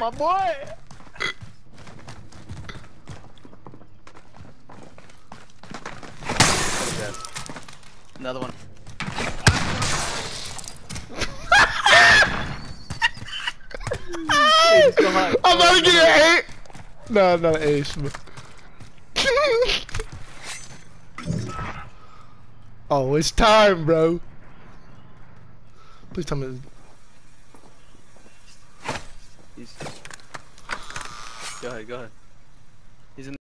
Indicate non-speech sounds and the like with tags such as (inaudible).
my boy. Another one. (laughs) I'm about to get an eight. No, not an ace. (laughs) oh, it's time, bro. Please tell me. He's... Go ahead, go ahead.